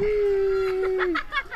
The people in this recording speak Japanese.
ハハハハ!